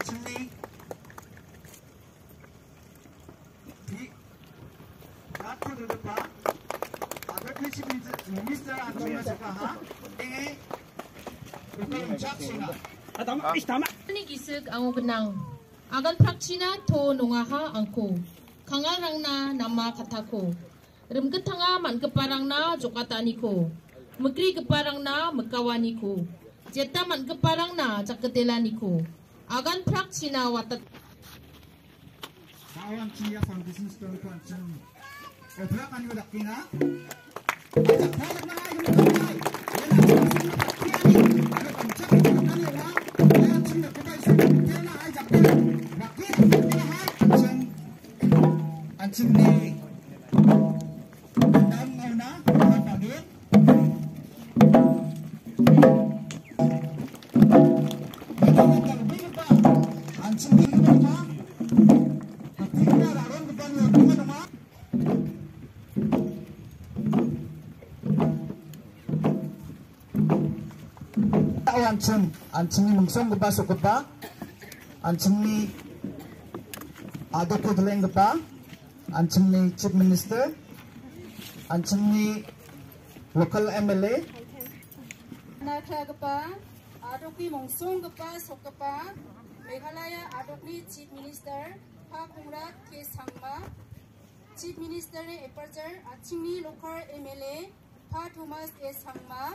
Eh Ni gisig ang ugnang. Agan prakchina to nungaha angko. Kangarang na nama katako. Rimgat tanga man keparang na jokatani ko. Megri keparang na megkawani ko. Jeta man keparang na jaketelani ko. Agan prakchina watat Kawan Cia Foundation Stone Kuancing Obrak kan yudak kina Ajak balik na Ancing ni Ang ngayon tahu ancin ancin ni mungsong gupa sukupa ancin ni adik itu leng gupa ancin ni chief minister. Ancin ni local MLA nak cakap gupa adik ni mungsong gupa sukupa Meghalaya adik ni chief minister? Pak Kumrat K. Sangma. Chief minister ni aperture ancin local MLA Pak Thomas K. Sangma.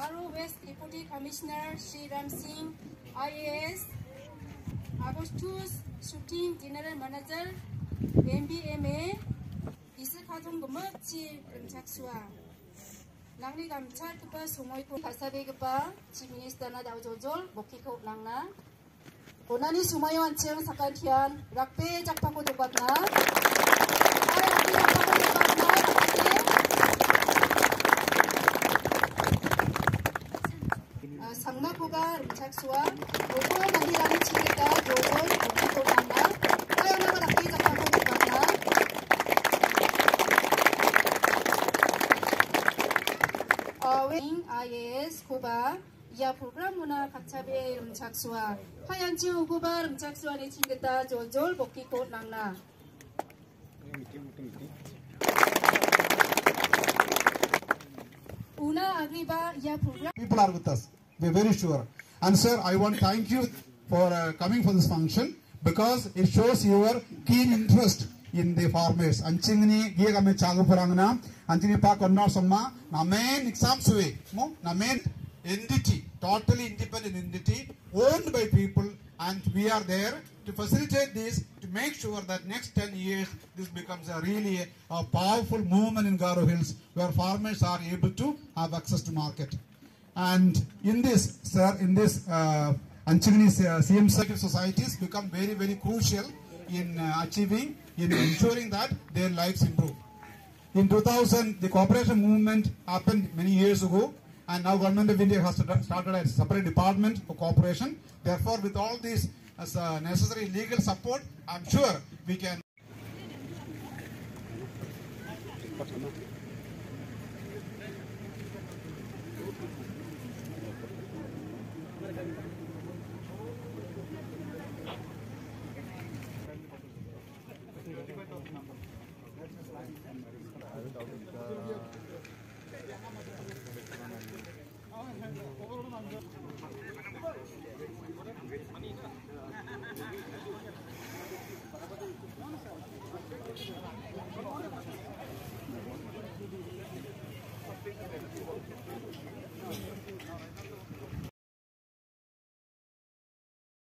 아루 웨스트 디포티 커미셔너 시 램싱 IAS 아고스투스 슈팅 디너럴 마나젤 MBMA 이슬파동금은 지금착수와 낭리 감찰 급바 송호이콘 발사비 급바 지미니스터나 나우조졸 목키코 낭나 고난이 수마요 한층 사카티안 락베 작파고 도과나. Ya program muna kacabe rumcaksua. Kayaan cium kuba rumcaksua ni cing kita jol-jol boki kot nang na. Una agriba ya program. People are with us. We're very sure. And sir, I want to thank you for uh, coming for this function because it shows your keen interest in the farmers. Anchingni giya kami chagu purangna, anchingni pa konna somma, na main exam suwe, mo, na main entity, totally independent entity, owned by people, and we are there to facilitate this, to make sure that next 10 years, this becomes a really a powerful movement in Garo Hills, where farmers are able to have access to market. And in this, sir, in this, uh, Anchigni uh, CM circuit societies become very, very crucial in uh, achieving, in ensuring that their lives improve. In 2000, the cooperation movement happened many years ago, and now government of India has started a separate department for cooperation. Therefore, with all these as uh, necessary legal support, I'm sure we can.